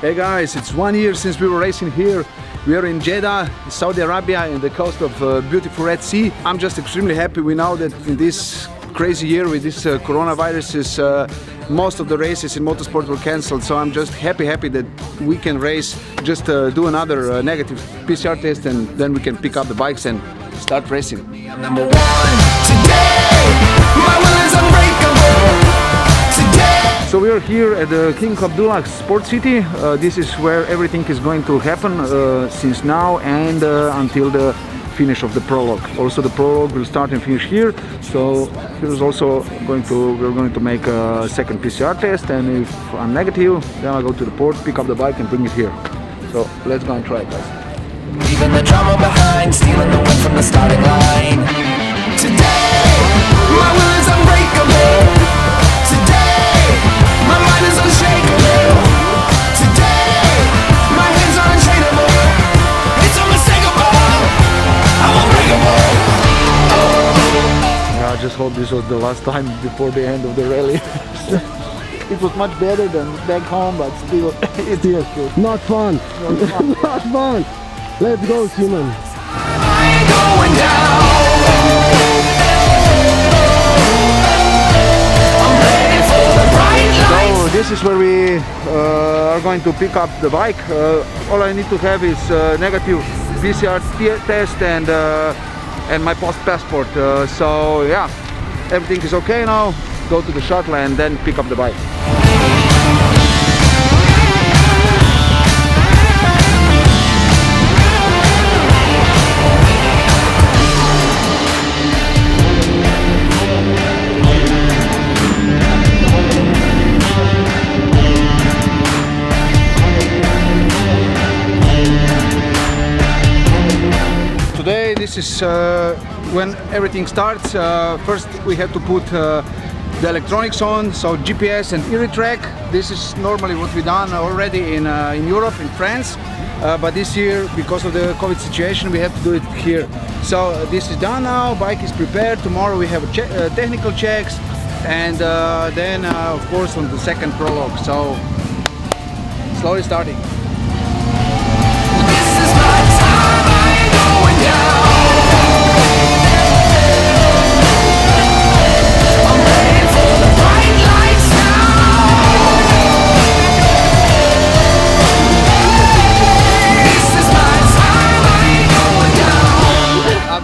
Hey guys, it's one year since we were racing here. We are in Jeddah, Saudi Arabia, in the coast of uh, beautiful Red Sea. I'm just extremely happy. We know that in this crazy year with this uh, coronavirus, uh, most of the races in motorsport were cancelled. So I'm just happy, happy that we can race, just uh, do another uh, negative PCR test, and then we can pick up the bikes and start racing. So we are here at the King Abdullah Sport City. Uh, this is where everything is going to happen uh, since now and uh, until the finish of the prologue. Also the prologue will start and finish here. So here's also going to we're going to make a second PCR test and if I'm negative then I'll go to the port, pick up the bike and bring it here. So let's go and try it guys. Leaving the drama behind, stealing the win from the starting line. Today, my will is unbreakable. Just hope this was the last time before the end of the rally. it was much better than back home but still it's Still, not fun. not fun. Let's go, human. I ain't going down. I'm ready for the bright lights. So this is where we uh, are going to pick up the bike. Uh, all I need to have is uh, negative PCR test and uh, and my post passport. Uh, so yeah, everything is okay now. Go to the shuttle and then pick up the bike. This is uh, when everything starts. Uh, first we have to put uh, the electronics on, so GPS and Iritrack. This is normally what we done already in, uh, in Europe, in France. Uh, but this year, because of the COVID situation, we have to do it here. So uh, this is done now, bike is prepared. Tomorrow we have che- technical checks and then of course on the second prologue. So slowly starting.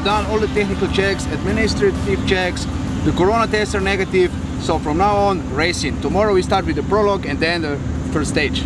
Done all the technical checks, administrative checks, the corona tests are negative, so from now on, racing. Tomorrow we start with the prologue and then the first stage.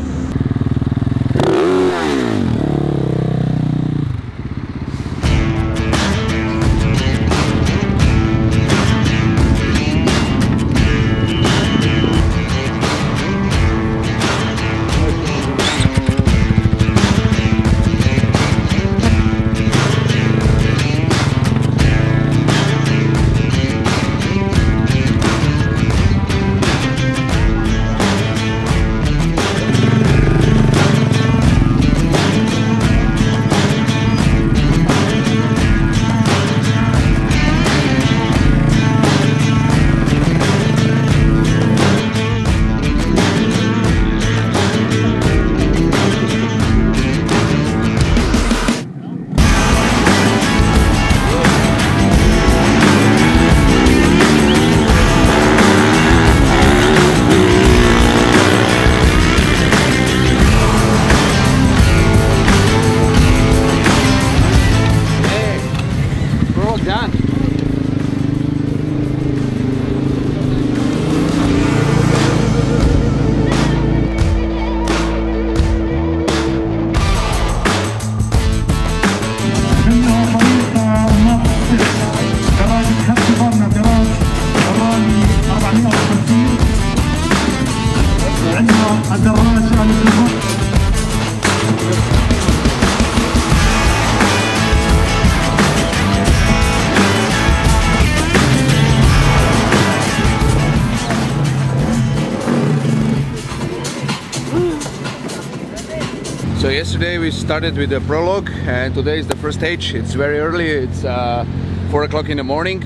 Prologue done. So yesterday we started with the prologue and today is the first stage. It's very early, it's uh, 4 o'clock in the morning.